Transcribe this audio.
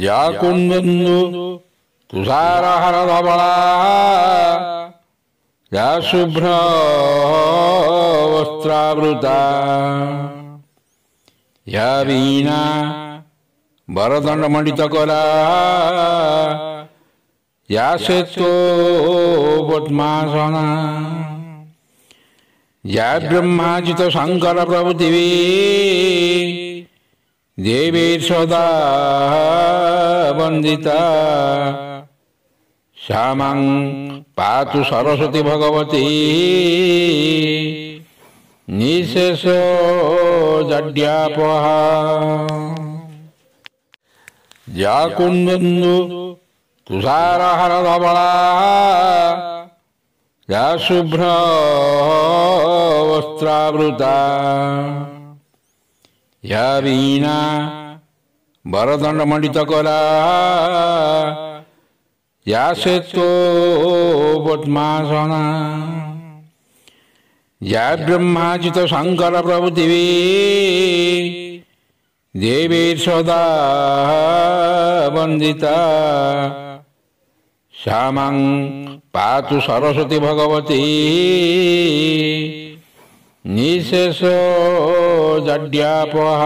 या कुन्दन्दु तुषारहरधवला या शुभ्रवस्त्रावृता या वीणा वरदंड मंडित कला या से तो श्वेतोपद्मासना या ब्रह्माजित शंकर प्रभु दिवी দেবীর সদা বন্দিতা। শ্যামাং পাতু সরস্বতী ভগবতী। নিঃশেষ জাড্যাপহা যা কুন্দু তুষার হর ধবলা যা শুভ্র বস্ত্রাবৃতা या वीणा कला या श्वेतो पद्मासना या ब्रह्माजितशङ्करप्रभृतिवी देवीर्सदा वन्दिता श्यामां पातु सरस्वती भगवती जड्यापः